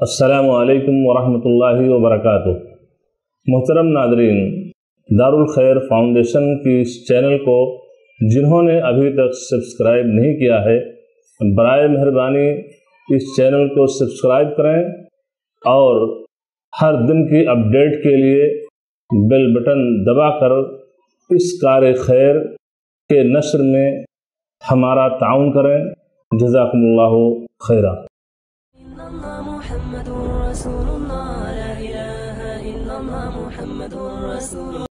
السلام علیکم ورحمۃ اللہ وبرکاتہ۔ محترم ناظرین، دارالخیر فاؤنڈیشن کی اس چینل کو جنہوں نے ابھی تک سبسکرائب نہیں کیا ہے، برائے مہربانی اس چینل کو سبسکرائب کریں اور ہر دن کی اپڈیٹ کے لیے بیل بٹن دبا کر اس کار خیر کے نشر میں ہمارا تعاون کریں۔ جزاکم اللہ خیرہ محمد رسول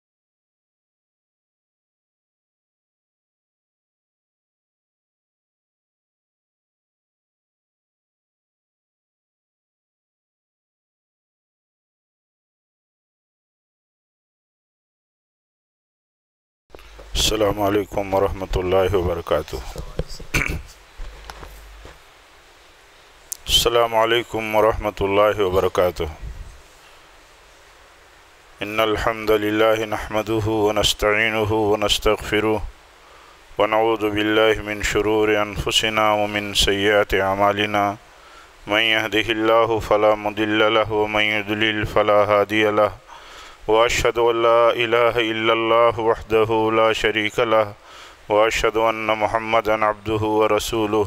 السلام عليكم ورحمة الله وبركاته. السلام عليكم ورحمة الله وبركاته. ان الحمد للہ نحمده ونستعینه ونستغفره ونعوذ باللہ من شرور انفسنا ومن سیئات اعمالنا من يهده الله فلا مضل له ومن يضلل فلا هادي له. واشهد ان لا اله الا الله وحده لا شريك له. واشهد ان محمدا عبده ورسوله.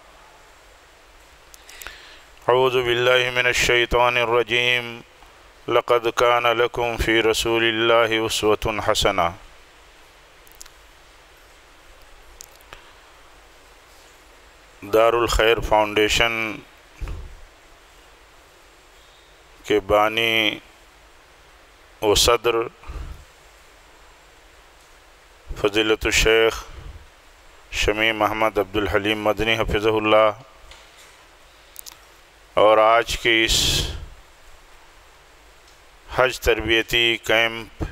أعوذ بالله من الشيطان الرجيم. لقد كان لكم في رسول الله أسوة حسنة. دار الخیر فاؤنڈیشن کے بانی و صدر فضیلت الشیخ شمی محمد عبدالحلیم مدنی حفظ اللہ اور آج کے اس حج تربیتی کیمپ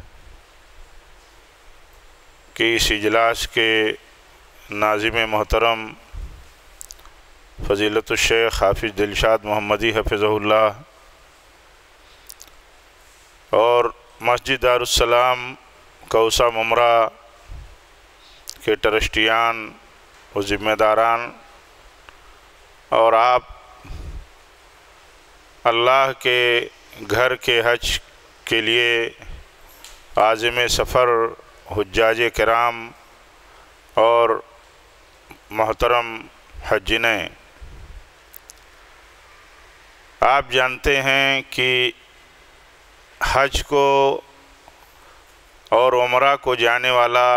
کے اس اجلاس کے ناظم محترم فضیلت الشیخ حافظ دلشاد محمدی حفظ اللہ اور مسجد دارالسلام کوسا ممرہ کے ٹرسٹیان و ذمہ داران اور آپ اللہ کے گھر کے حج کے لیے عازم سفر، حجاج کرام اور محترم حجنے آپ جانتے ہیں کہ حج کو اور عمرہ کو جانے والا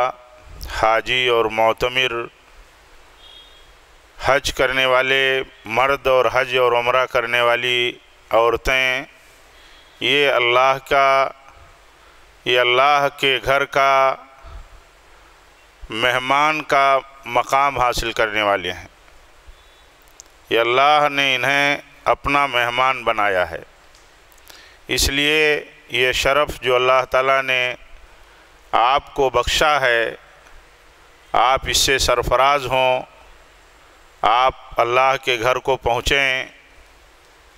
حاجی اور معتمر، حج کرنے والے مرد اور حج اور عمرہ کرنے والی عورتیں، یہ اللہ کا، یہ اللہ کے گھر کا، مہمان کا مقام حاصل کرنے والے ہیں۔ یہ اللہ نے انہیں اپنا مہمان بنایا ہے۔ اس لیے یہ شرف جو اللہ تعالیٰ نے آپ کو بخشا ہے، آپ اس سے سرفراز ہوں، آپ اللہ کے گھر کو پہنچیں۔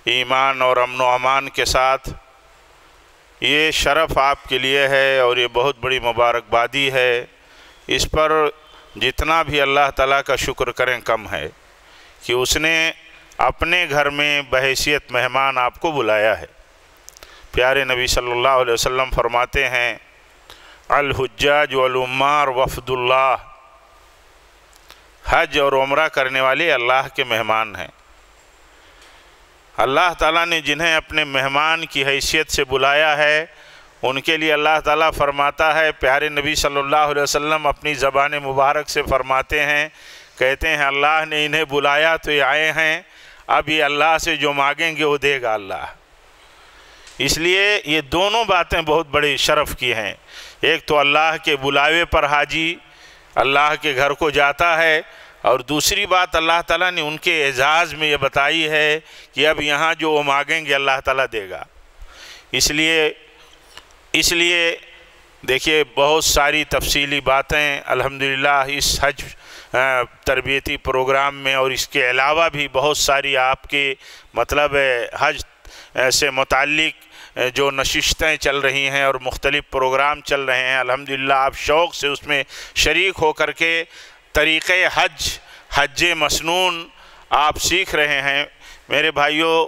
ایمان اور امن و امان کے ساتھ۔ یہ شرف آپ کے لیے ہے اور یہ بہت بڑی مبارکبادی ہے۔ اس پر جتنا بھی اللہ تعالیٰ کا شکر کریں کم ہے کہ اس نے اپنے گھر میں بحیثیت مہمان آپ کو بلایا ہے۔ پیارے نبی صلی اللہ علیہ وسلم فرماتے ہیں، الحجاج والعمار وفد اللہ۔ حج اور عمرہ کرنے والے اللہ کے مہمان ہیں۔ اللہ تعالیٰ نے جنہیں اپنے مہمان کی حیثیت سے بلایا ہے، ان کے لیے اللہ تعالیٰ فرماتا ہے، پیارے نبی صلی اللہ علیہ وسلم اپنی زبان مبارک سے فرماتے ہیں، کہتے ہیں، اللہ نے انہیں بلایا تو یہ آئے ہیں، اب یہ اللہ سے جو مانگیں گے وہ دے گا اللہ۔ اس لیے یہ دونوں باتیں بہت بڑی شرف کی ہیں۔ ایک تو اللہ کے بلاوے پر حاجی، اللہ کے گھر کو جاتا ہے اور دوسری بات اللہ تعالیٰ نے ان کے اعزاز میں یہ بتائی ہے کہ اب یہاں جو وہ مانگیں گے اللہ تعالیٰ دے گا۔ اس لیے اس لیے دیکھیے بہت ساری تفصیلی باتیں الحمدللہ اس حج تربیتی پروگرام میں اور اس کے علاوہ بھی بہت ساری آپ کے مطلب حج سے متعلق جو نشستیں چل رہی ہیں اور مختلف پروگرام چل رہے ہیں، الحمدللہ آپ شوق سے اس میں شریک ہو کر کے طریقۂ حج حج مسنون آپ سیکھ رہے ہیں۔ میرے بھائیوں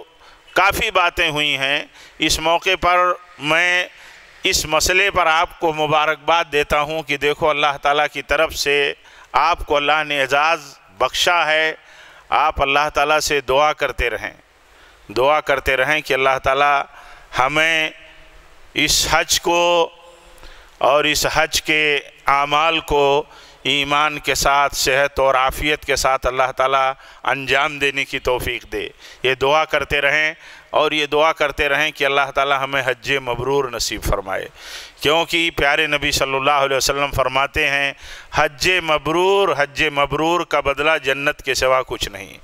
کافی باتیں ہوئی ہیں۔ اس موقع پر میں اس مسئلے پر آپ کو مبارکباد دیتا ہوں کہ دیکھو اللہ تعالیٰ کی طرف سے آپ کو اللہ نے اعزاز بخشا ہے۔ آپ اللہ تعالیٰ سے دعا کرتے رہیں۔ دعا کرتے رہیں کہ اللہ تعالیٰ ہمیں اس حج کو اور اس حج کے اعمال کو ایمان کے ساتھ، صحت اور عافیت کے ساتھ اللہ تعالیٰ انجام دینے کی توفیق دے۔ یہ دعا کرتے رہیں اور یہ دعا کرتے رہیں کہ اللہ تعالیٰ ہمیں حج مبرور نصیب فرمائے۔ کیونکہ پیارے نبی صلی اللہ علیہ وسلم فرماتے ہیں، حج مبرور حج مبرور کا بدلہ جنت کے سوا کچھ نہیں۔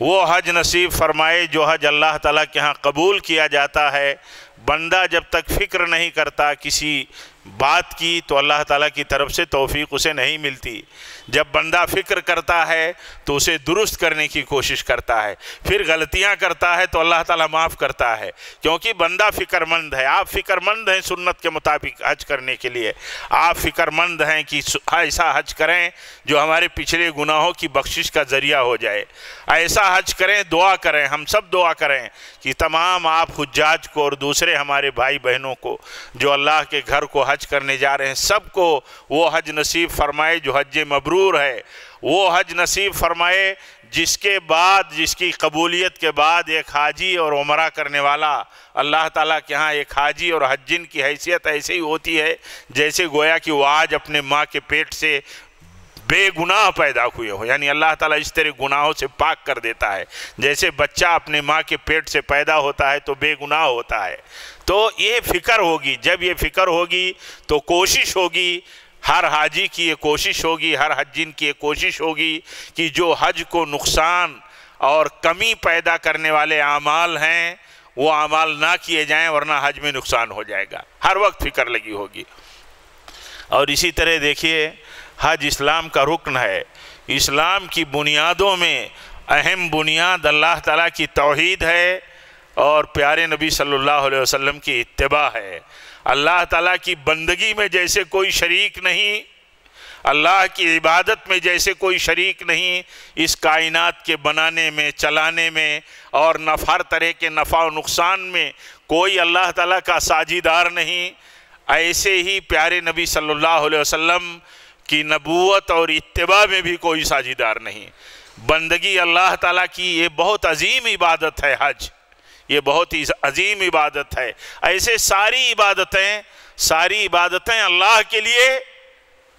وہ حج نصیب فرمائے جو حج اللہ تعالیٰ کے ہاں قبول کیا جاتا ہے۔ بندہ جب تک فکر نہیں کرتا، کسی بات کی تو اللہ تعالیٰ کی طرف سے توفیق اسے نہیں ملتی۔ جب بندہ فکر کرتا ہے تو اسے درست کرنے کی کوشش کرتا ہے، پھر غلطیاں کرتا ہے تو اللہ تعالیٰ معاف کرتا ہے۔ کیونکہ بندہ فکر مند ہے، آپ فکر مند ہیں سنت کے مطابق حج کرنے کے لیے۔ آپ فکر مند ہیں کہ ایسا حج کریں جو ہمارے پچھلے گناہوں کی بخشش کا ذریعہ ہو جائے۔ ایسا حج کریں، دعا کریں، ہم سب دعا کریں کہ تمام آپ حجاج کو اور دوسرے ہمارے بھائی بہنوں کو جو اللہ کے گھر کو حج کرنے جا رہے ہیں۔ سب کو وہ حج نصیب فرمائے جو حج مبرور ہے۔ وہ حج نصیب فرمائے جس کے بعد، جس کی قبولیت کے بعد ایک حاجی اور عمرہ کرنے والا اللہ تعالیٰ کے ہاں ایک حاجی اور حجن کی حیثیت ایسے ہی ہوتی ہے جیسے گویا کہ وہ آج اپنے ماں کے پیٹ سے بے گناہ پیدا ہوئے ہو۔ یعنی اللہ تعالیٰ اس طرح گناہوں سے پاک کر دیتا ہے۔ جیسے بچہ اپنے ماں کے پیٹ سے پیدا ہوتا ہے تو بے گناہ ہوتا ہے۔ تو یہ فکر ہوگی، جب یہ فکر ہوگی تو کوشش ہوگی۔ ہر حاجی کی یہ کوشش ہوگی، ہر حجین کی یہ کوشش ہوگی کہ جو حج کو نقصان اور کمی پیدا کرنے والے اعمال ہیں، وہ اعمال نہ کیے جائیں ورنہ حج میں نقصان ہو جائے گا۔ ہر وقت فکر لگی ہوگی۔ اور اسی طرح دیکھیے حج اسلام کا رکن ہے۔ اسلام کی بنیادوں میں اہم بنیاد اللہ تعالیٰ کی توحید ہے اور پیارے نبی صلی اللہ علیہ وسلم کی اتباع ہے۔ اللہ تعالیٰ کی بندگی میں جیسے کوئی شریک نہیں، اللہ کی عبادت میں جیسے کوئی شریک نہیں، اس کائنات کے بنانے میں، چلانے میں اور ہر طرح کے نفع و نقصان میں کوئی اللہ تعالیٰ کا ساجیدار نہیں۔ ایسے ہی پیارے نبی صلی اللہ علیہ وسلم کی نبوت اور اتباع میں بھی کوئی ساجیدار نہیں۔ بندگی اللہ تعالیٰ کی یہ بہت عظیم عبادت ہے حج۔ یہ بہت ہی عظیم عبادت ہے۔ ایسے ساری عبادتیں ساری عبادتیں اللہ کے لیے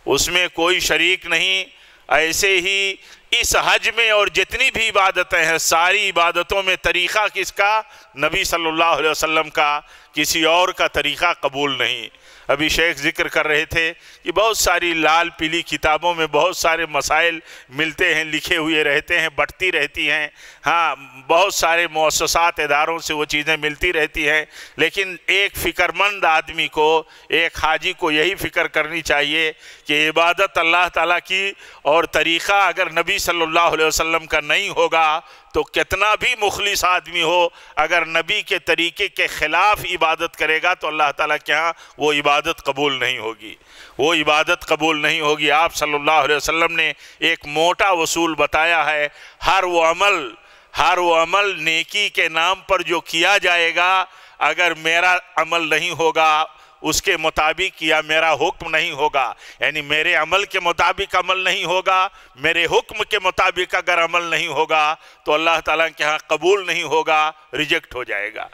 اس میں کوئی شریک نہیں۔ ایسے ہی اس حج میں اور جتنی بھی عبادتیں ہیں، ساری عبادتوں میں طریقہ کس کا؟ نبی صلی اللہ علیہ وسلم کا۔ کسی اور کا طریقہ قبول نہیں۔ ابھی شیخ ذکر کر رہے تھے کہ بہت ساری لال پیلی کتابوں میں بہت سارے مسائل ملتے ہیں، لکھے ہوئے رہتے ہیں، بڑھتی رہتی ہیں۔ ہاں بہت سارے مؤسسات اداروں سے وہ چیزیں ملتی رہتی ہیں۔ لیکن ایک فکر مند آدمی کو، ایک حاجی کو یہی فکر کرنی چاہیے کہ عبادت اللہ تعالیٰ کی اور طریقہ اگر نبی صلی اللہ علیہ وسلم کا نہیں ہوگا تو کتنا بھی مخلص آدمی ہو، اگر نبی کے طریقے کے خلاف عبادت کرے گا تو اللہ تعالیٰ کے ہاں وہ عبادت قبول نہیں ہوگی۔ وہ عبادت قبول نہیں ہوگی۔ آپ صلی اللہ علیہ وسلم نے ایک موٹا وصول بتایا ہے، ہر وہ عمل، ہر وہ عمل نیکی کے نام پر جو کیا جائے گا، اگر میرا عمل نہیں ہوگا اس کے مطابق یا میرا حکم نہیں ہوگا یعنی میرے عمل کے مطابق عمل نہیں ہوگا، میرے حکم کے مطابق اگر عمل نہیں ہوگا تو اللہ تعالیٰ کے ہاں قبول نہیں ہوگا ریجیکٹ ہو جائے گا۔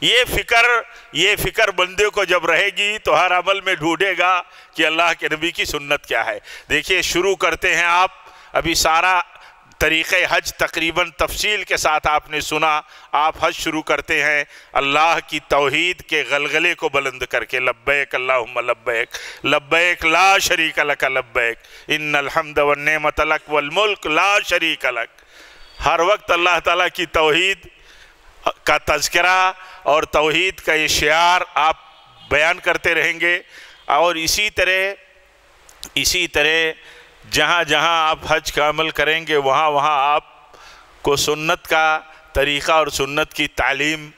یہ فکر یہ فکر بندے کو جب رہے گی تو ہر عمل میں ڈھونڈے گا کہ اللہ کے نبی کی سنت کیا ہے۔ دیکھیے، شروع کرتے ہیں آپ، ابھی سارا طریقہ حج تقریباً تفصیل کے ساتھ آپ نے سنا، آپ حج شروع کرتے ہیں، اللہ کی توحید کے غلغلے کو بلند کر کے لبیک اللہم لبیک لبیک لا شریک لک لبیک، ان الحمد والنعمت لک والملک لا شریک لک۔ ہر وقت اللہ تعالیٰ کی توحید کا تذکرہ اور توحید کا یہ شعار آپ بیان کرتے رہیں گے اور اسی طرح اسی طرح جہاں جہاں آپ حج کا عمل کریں گے، وہاں وہاں آپ کو سنت کا طریقہ اور سنت کی تعلیم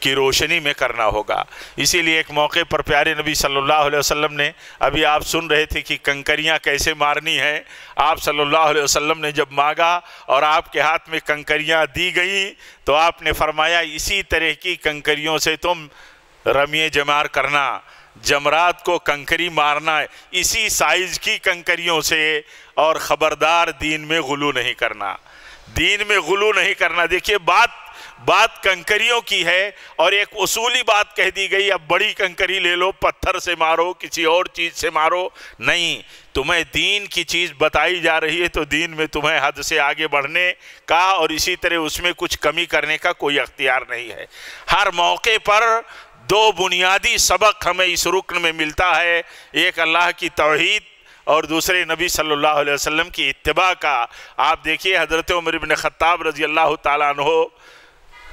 کی روشنی میں کرنا ہوگا۔ اسی لیے ایک موقع پر پیارے نبی صلی اللہ علیہ وسلم نے، ابھی آپ سن رہے تھے کہ کنکریاں کیسے مارنی ہیں۔ آپ صلی اللہ علیہ وسلم نے جب مانگا اور آپ کے ہاتھ میں کنکریاں دی گئیں، تو آپ نے فرمایا، اسی طرح کی کنکریوں سے تم رمی جمار کرنا۔ جمرات کو کنکری مارنا ہے اسی سائز کی کنکریوں سے اور خبردار دین میں غلو نہیں کرنا۔ دین میں غلو نہیں کرنا۔ دیکھیے، بات بات کنکریوں کی ہے اور ایک اصولی بات کہہ دی گئی، اب بڑی کنکری لے لو، پتھر سے مارو، کسی اور چیز سے مارو۔ نہیں، تمہیں دین کی چیز بتائی جا رہی ہے تو دین میں تمہیں حد سے آگے بڑھنے کا اور اسی طرح اس میں کچھ کمی کرنے کا کوئی اختیار نہیں ہے۔ ہر موقع پر دو بنیادی سبق ہمیں اس رکن میں ملتا ہے، ایک اللہ کی توحید اور دوسرے نبی صلی اللہ علیہ وسلم کی اتباع کا۔ آپ دیکھیے حضرت عمر بن خطاب رضی اللہ تعالیٰ عنہ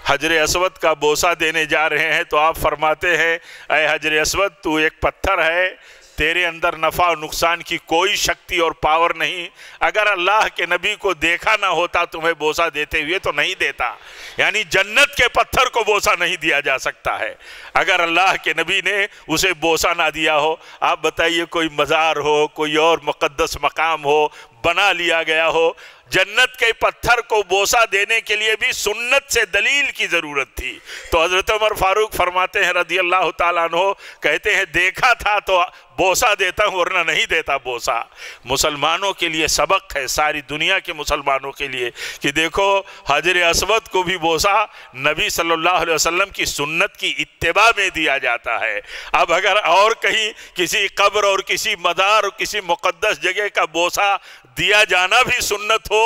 حجر اسود کا بوسہ دینے جا رہے ہیں تو آپ فرماتے ہیں، اے حجر اسود تو ایک پتھر ہے تیرے اندر نفع و نقصان کی کوئی شکتی اور پاور نہیں۔ اگر اللہ کے نبی کو دیکھا نہ ہوتا تمہیں بوسہ دیتے ہوئے تو نہیں دیتا۔ یعنی جنت کے پتھر کو بوسہ نہیں دیا جا سکتا ہے۔ اگر اللہ کے نبی نے اسے بوسہ نہ دیا ہو، آپ بتائیے کوئی مزار ہو، کوئی اور مقدس مقام ہو بنا لیا گیا ہو۔ جنت کے پتھر کو بوسہ دینے کے لیے بھی سنت سے دلیل کی ضرورت تھی۔ تو حضرت عمر فاروق فرماتے ہیں رضی اللہ تعالیٰ عنہ، کہتے ہیں، دیکھا تھا تو بوسہ دیتا ہوں، ورنہ نہیں دیتا بوسہ۔ مسلمانوں کے لیے سبق ہے، ساری دنیا کے مسلمانوں کے لیے۔ کہ دیکھو، حجر اسود کو بھی بوسہ نبی صلی اللہ علیہ وسلم کی سنت کی اتباع میں دیا جاتا ہے۔ اب اگر اور کہیں کسی قبر اور کسی مدار اور کسی مقدس جگہ کا بوسہ دیا جانا بھی سنت ہو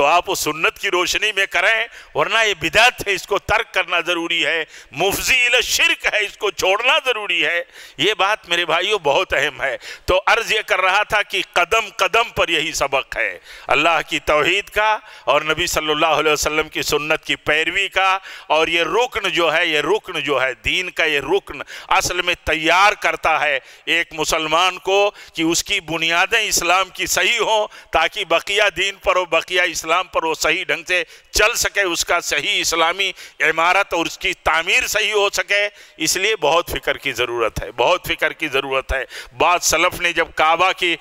تو آپ اس سنت کی روشنی میں کریں، ورنہ یہ بدعت ہے، اس کو ترک کرنا ضروری ہے۔ مفضی شرک ہے، اس کو چھوڑنا ضروری ہے۔ یہ بات میرے بھائیوں بہت اہم ہے۔ تو عرض یہ کر رہا تھا کہ قدم قدم پر یہی سبق ہے۔ اللہ کی توحید کا اور نبی صلی اللہ علیہ وسلم کی سنت کی پیروی کا اور یہ رکن جو ہے، یہ رکن جو ہے، دین کا یہ رکن اصل میں تیار کرتا ہے ایک مسلمان کو کہ اس کی بنیادیں اسلام کی صحیح ہوں تاکہ بقیہ دین پر ہو بقیہ اسلام پر وہ صحیح ڈھنگ سے چل سکے، اس کا صحیح اسلامی عمارت اور اس کی تعمیر صحیح ہو سکے، اس لیے بہت فکر کی ضرورت ہے، بہت فکر کی ضرورت ہے۔ بعض سلف نے جب کعبہ کی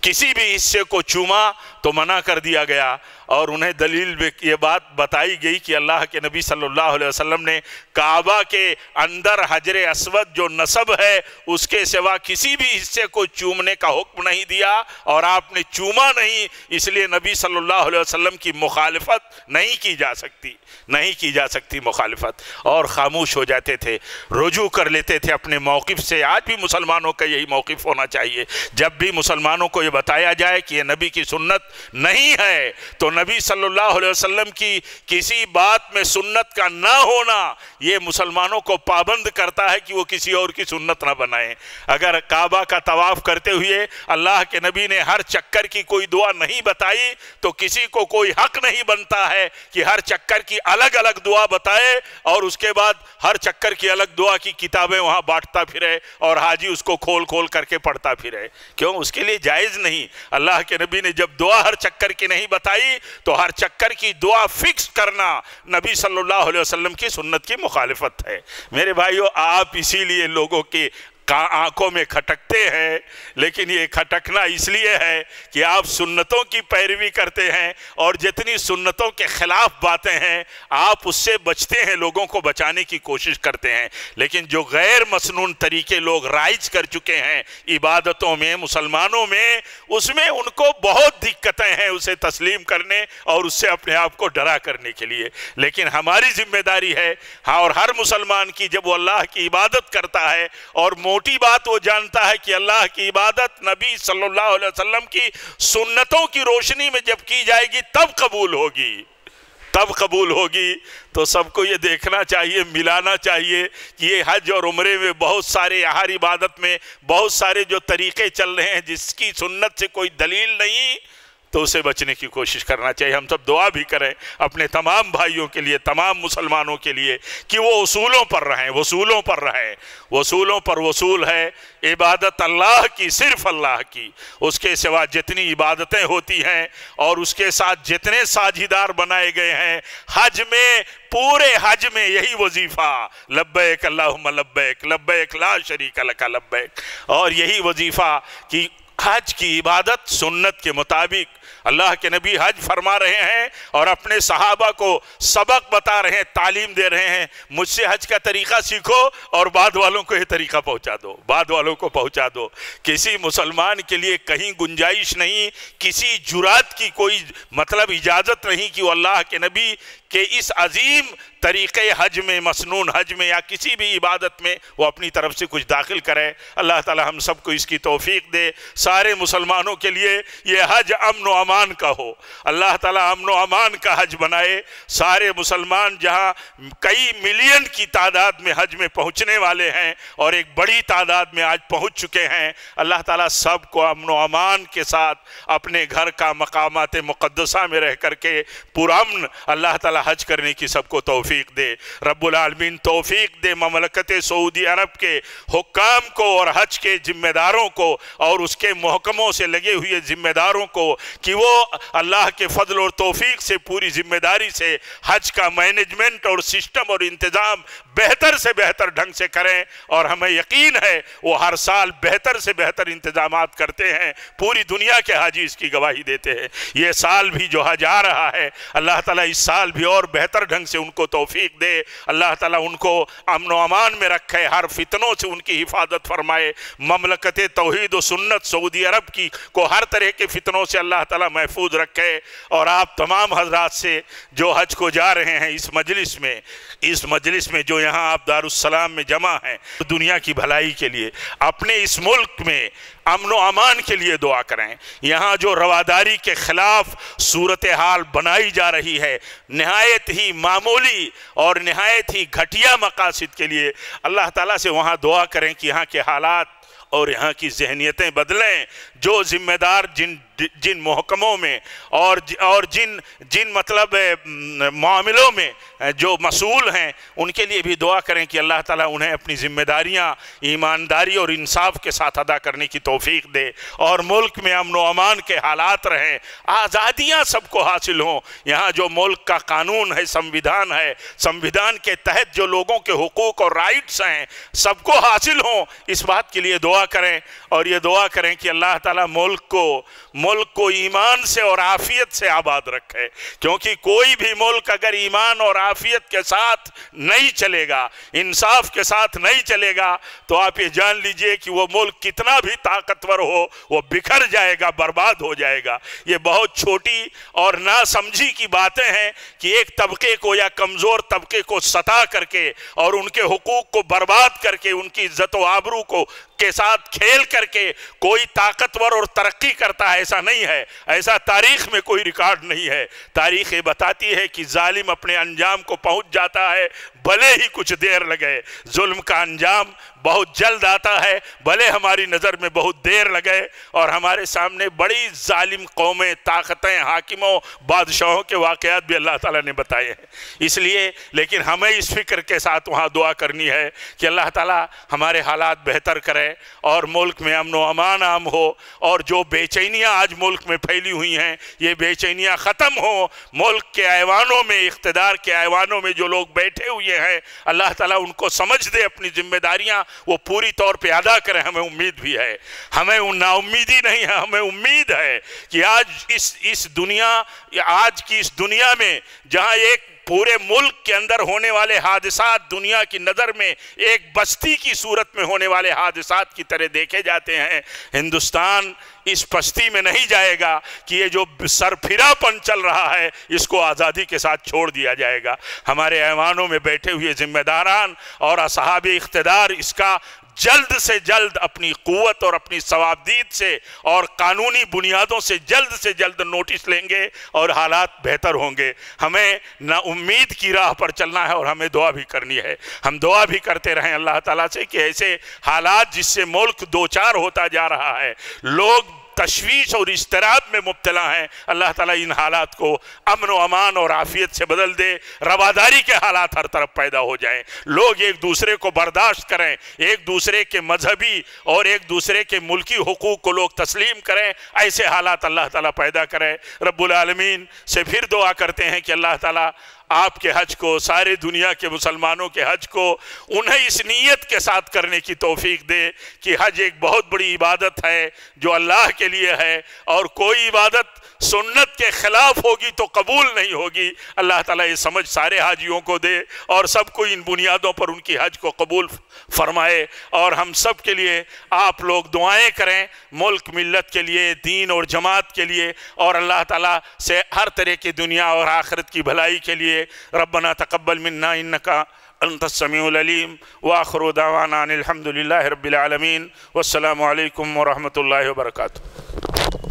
کسی بھی حصے کو چوما تو منع کر دیا گیا۔ اور انہیں دلیل یہ بات بتائی گئی کہ اللہ کے نبی صلی اللہ علیہ وسلم نے کعبہ کے اندر حجر اسود جو نصب ہے، اس کے سوا کسی بھی حصے کو چومنے کا حکم نہیں دیا اور آپ نے چوما نہیں، اس لیے نبی صلی اللہ علیہ وسلم کی مخالفت نہیں کی جا سکتی، نہیں کی جا سکتی مخالفت۔ اور خاموش ہو جاتے تھے، رجوع کر لیتے تھے اپنے موقف سے۔ آج بھی مسلمانوں کا یہی موقف ہونا چاہیے۔ جب بھی مسلمانوں کو یہ بتایا جائے کہ یہ نبی کی سنت نہیں ہے، تو نبی نبی صلی اللہ علیہ وسلم کی کسی بات میں سنت کا نہ ہونا یہ مسلمانوں کو پابند کرتا ہے کہ وہ کسی اور کی سنت نہ بنائیں۔ اگر کعبہ کا طواف کرتے ہوئے اللہ کے نبی نے ہر چکر کی کوئی دعا نہیں بتائی تو کسی کو کوئی حق نہیں بنتا ہے کہ ہر چکر کی الگ الگ دعا بتائے اور اس کے بعد ہر چکر کی الگ دعا کی کتابیں وہاں بانٹتا پھرے اور حاجی اس کو کھول کھول کر کے پڑھتا پھرے۔ کیوں؟ اس کے لیے جائز نہیں۔ اللہ کے نبی نے جب دعا ہر چکر کی نہیں بتائی تو ہر چکر کی دعا فکس کرنا نبی صلی اللہ علیہ وسلم کی سنت کی مخالفت ہے۔ میرے بھائیو، آپ اسی لیے لوگوں کی آنکھوں میں کھٹکتے ہیں، لیکن یہ کھٹکنا اس لیے ہے کہ آپ سنتوں کی پیروی کرتے ہیں اور جتنی سنتوں کے خلاف باتیں ہیں، آپ اس سے بچتے ہیں، لوگوں کو بچانے کی کوشش کرتے ہیں۔ لیکن جو غیر مسنون طریقے لوگ رائج کر چکے ہیں عبادتوں میں، مسلمانوں میں، اس میں ان کو بہت دقتیں ہیں اسے تسلیم کرنے اور اس سے اپنے آپ کو ڈرا کرنے کے لیے۔ لیکن ہماری ذمہ داری ہے ہاں اور ہر مسلمان کی جب وہ اللہ کی عبادت کرتا ہے اور موٹ موٹی بات وہ جانتا ہے کہ اللہ کی عبادت نبی صلی اللہ علیہ وسلم کی سنتوں کی روشنی میں جب کی جائے گی، تب قبول ہوگی۔ تب قبول ہوگی۔ تو سب کو یہ دیکھنا چاہیے، ملانا چاہیے کہ یہ حج اور عمرے میں بہت سارے ہر عبادت میں بہت سارے جو طریقے چل رہے ہیں، جس کی سنت سے کوئی دلیل نہیں۔ تو اسے بچنے کی کوشش کرنا چاہیے۔ ہم سب دعا بھی کریں اپنے تمام بھائیوں کے لیے، تمام مسلمانوں کے لیے کہ وہ اصولوں پر رہیں، وصولوں پر رہیں۔ وصولوں پر وصول ہے عبادت اللہ کی، صرف اللہ کی۔ اس کے سوا جتنی عبادتیں ہوتی ہیں اور اس کے ساتھ جتنے ساجھیدار بنائے گئے ہیں، حج میں، پورے حج میں یہی وظیفہ۔ لبیک اللہم لبیک لبیک لا شریک لکا لبیک۔ اور یہی وظیفہ کہ حج کی عبادت سنت کے مطابق اللہ کے نبی حج فرما رہے ہیں اور اپنے صحابہ کو سبق بتا رہے ہیں، تعلیم دے رہے ہیں۔ مجھ سے حج کا طریقہ سیکھو اور بعد والوں کو یہ طریقہ پہنچا دو۔ بعد والوں کو پہنچا دو۔ کسی مسلمان کے لیے کہیں گنجائش نہیں، کسی جرات کی کوئی مطلب اجازت نہیں کہ وہ اللہ کے نبی کہ اس عظیم طریقے حج میں، مسنون حج میں یا کسی بھی عبادت میں وہ اپنی طرف سے کچھ داخل کرے۔ اللہ تعالی ہم سب کو اس کی توفیق دے۔ سارے مسلمانوں کے لیے یہ حج امن و امان کا ہو۔ اللہ تعالی امن و امان کا حج بنائے۔ سارے مسلمان جہاں کئی ملین کی تعداد میں حج میں پہنچنے والے ہیں اور ایک بڑی تعداد میں آج پہنچ چکے ہیں، اللہ تعالی سب کو امن و امان کے ساتھ اپنے گھر کا مقامات مقدسہ میں رہ کر کے پرامن اللہ تعالی حج کرنے کی سب کو توفیق دے۔ رب العالمین توفیق دے مملکت سعودی عرب کے حکام کو اور حج کے ذمہ داروں کو اور اس کے محکموں سے لگے ہوئے ذمہ داروں کو کہ وہ اللہ کے فضل اور توفیق سے پوری ذمہ داری سے حج کا مینجمنٹ اور سسٹم اور انتظام بہتر سے بہتر ڈھنگ سے کریں۔ اور ہمیں یقین ہے وہ ہر سال بہتر سے بہتر انتظامات کرتے ہیں۔ پوری دنیا کے حاجی اس کی گواہی دیتے ہیں۔ یہ سال بھی جو حج آ رہا ہے، اللہ تعالیٰ اس سال بھی اور بہتر ڈھنگ سے ان کو تو توفیق دے۔ اللہ تعالیٰ ان کو امن و امان میں رکھے، ہر فتنوں سے ان کی حفاظت فرمائے۔ مملکت توحید و سنت سعودی عرب کی کو ہر طرح کے فتنوں سے اللہ تعالیٰ محفوظ رکھے۔ اور آپ تمام حضرات سے جو حج کو جا رہے ہیں اس مجلس میں اس مجلس میں جو یہاں آپ دارالسلام میں جمع ہیں، دنیا کی بھلائی کے لیے، اپنے اس ملک میں امن و امان کے لیے دعا کریں۔ یہاں جو رواداری کے خلاف صورتحال بنائی جا رہی ہے، نہایت ہی معمولی اور نہایت ہی گھٹیا مقاصد کے لیے اللہ تعالیٰ سے وہاں دعا کریں کہ یہاں کے حالات اور یہاں کی ذہنیتیں بدلیں۔ جو ذمہ دار جن جن محکموں میں اور اور جن جن مطلب معاملوں میں جو مسئول ہیں، ان کے لیے بھی دعا کریں کہ اللہ تعالیٰ انہیں اپنی ذمہ داریاں ایمانداری اور انصاف کے ساتھ ادا کرنے کی توفیق دے۔ اور ملک میں امن و امان کے حالات رہیں، آزادیاں سب کو حاصل ہوں۔ یہاں جو ملک کا قانون ہے سمویدھان ہے سمویدھان کے تحت جو لوگوں کے حقوق اور رائٹس ہیں، سب کو حاصل ہوں۔ اس بات کے لیے دعا کریں۔ اور یہ دعا کریں کہ اللہ تعالیٰ ملک کو ملک کو ایمان سے اور عافیت سے آباد رکھے۔ کیونکہ کوئی بھی ملک اگر ایمان اور عافیت کے ساتھ نہیں چلے گا، انصاف کے ساتھ نہیں چلے گا، تو آپ یہ جان لیجیے کہ وہ ملک کتنا بھی طاقتور ہو، وہ بکھر جائے گا، برباد ہو جائے گا۔ یہ بہت چھوٹی اور نہ سمجھی کی باتیں ہیں کہ ایک طبقے کو یا کمزور طبقے کو ستا کر کے اور ان کے حقوق کو برباد کر کے ان کی عزت و آبرو کو کے ساتھ کھیل کر کے کوئی طاقتور اور ترقی کرتا ہے، ایسا نہیں ہے۔ ایسا تاریخ میں کوئی ریکارڈ نہیں ہے۔ تاریخ یہ بتاتی ہے کہ ظالم اپنے انجام کو پہنچ جاتا ہے۔ بھلے ہی کچھ دیر لگے۔ ظلم کا انجام بہت جلد آتا ہے، بھلے ہماری نظر میں بہت دیر لگے۔ اور ہمارے سامنے بڑی ظالم قومیں، طاقتیں، حاکموں، بادشاہوں کے واقعات بھی اللہ تعالیٰ نے بتائے ہیں۔ اس لیے، لیکن ہمیں اس فکر کے ساتھ وہاں دعا کرنی ہے کہ اللہ تعالیٰ ہمارے حالات بہتر کرے اور ملک میں امن و امان عام ہو۔ اور جو بے چینیاں آج ملک میں پھیلی ہوئی ہیں، یہ بے چینیاں ختم ہوں۔ ملک کے ایوانوں میں، اقتدار کے ایوانوں میں جو لوگ بیٹھے ہوئے لیے ہے، اللہ تعالیٰ ان کو سمجھ دے اپنی ذمہ داریاں، وہ پوری طور پہ ادا کریں، ہمیں امید بھی ہے۔ ہمیں نا امیدی نہیں ہے، ہمیں امید ہے کہ آج اس اس دنیا، آج کی اس دنیا میں جہاں ایک پورے ملک کے اندر ہونے والے حادثات دنیا کی نظر میں ایک بستی کی صورت میں ہونے والے حادثات کی طرح دیکھے جاتے ہیں۔ ہندوستان اس پستی میں نہیں جائے گا کہ یہ جو سرفرا پن چل رہا ہے، اس کو آزادی کے ساتھ چھوڑ دیا جائے گا۔ ہمارے ایوانوں میں بیٹھے ہوئے ذمہ داران اور اصحاب اقتدار اس کا جلد سے جلد اپنی قوت اور اپنی ثوابدید سے اور قانونی بنیادوں سے جلد سے جلد نوٹس لیں گے اور حالات بہتر ہوں گے۔ ہمیں نا امید کی راہ پر چلنا ہے اور ہمیں دعا بھی کرنی ہے۔ ہم دعا بھی کرتے رہیں اللہ تعالیٰ سے کہ ایسے حالات جس سے ملک دو چار ہوتا جا رہا ہے، لوگ تشویش اور استراب میں مبتلا ہیں۔ اللہ تعالیٰ ان حالات کو امن و امان اور عافیت سے بدل دے۔ رواداری کے حالات ہر طرف پیدا ہو جائیں۔ لوگ ایک دوسرے کو برداشت کریں۔ ایک دوسرے کے مذہبی اور ایک دوسرے کے ملکی حقوق کو لوگ تسلیم کریں۔ ایسے حالات اللہ تعالیٰ پیدا کریں۔ رب العالمین سے پھر دعا کرتے ہیں کہ اللہ تعالیٰ آپ کے حج کو، سارے دنیا کے مسلمانوں کے حج کو انہیں اس نیت کے ساتھ کرنے کی توفیق دے کہ حج ایک بہت بڑی عبادت ہے جو اللہ کے لیے ہے اور کوئی عبادت سنت کے خلاف ہوگی تو قبول نہیں ہوگی۔ اللہ تعالیٰ یہ سمجھ سارے حاجیوں کو دے اور سب کو ان بنیادوں پر ان کی حج کو قبول فرمائے اور ہم سب کے لیے آپ لوگ دعائیں کریں ملک، ملت کے لیے، دین اور جماعت کے لیے اور اللہ تعالیٰ سے ہر طرح کی دنیا اور آخرت کی بھلائی کے لیے ربنا تقبل منا انکا انت السمیع العلیم واخر دعوانا ان الحمدللہ رب العالمین والسلام علیکم ورحمۃ اللہ وبرکاتہ